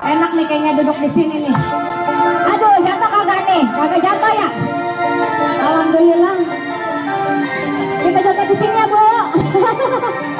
Enak nih kayaknya duduk di sini nih. Aduh, jatuh kagak nih? Kagak jatuh ya? Alhamdulillah. Kita jatuh di sini ya, Bu.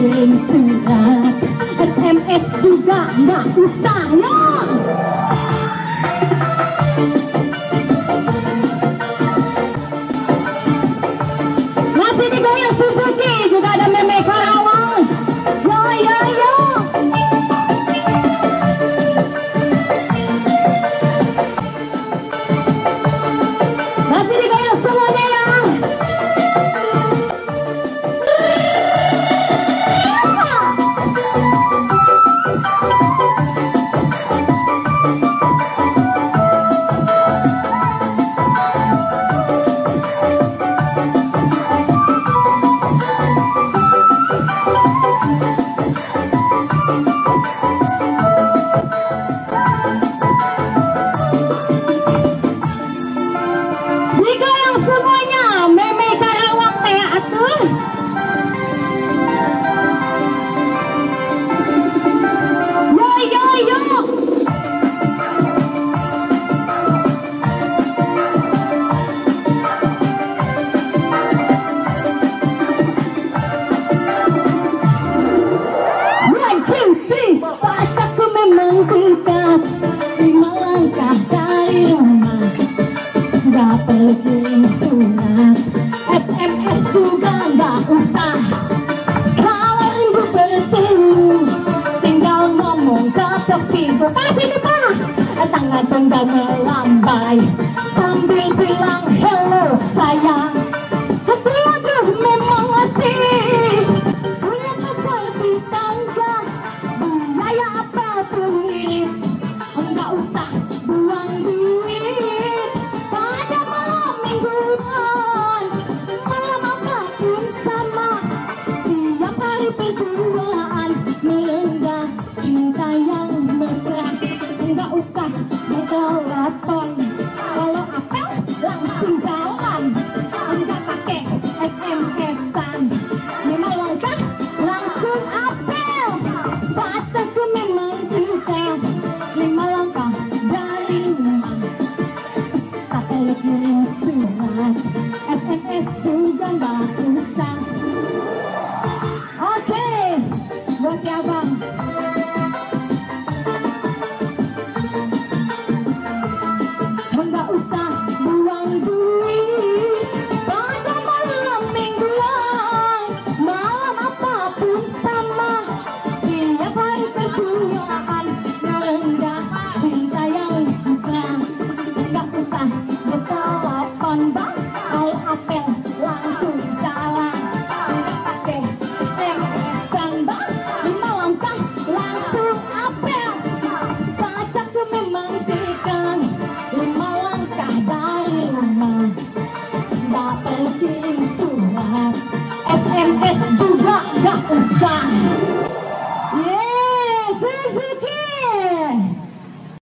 penting surat SMS juga nggak usah ya Digoyang semuanya, Meme Karawang teh atuh. pergi kirim surat SMS juga gak usah Kalau rindu bertemu Tinggal ngomong ke tepi Tangan tunggal melambai Tangan tunggal melambai. Bamba.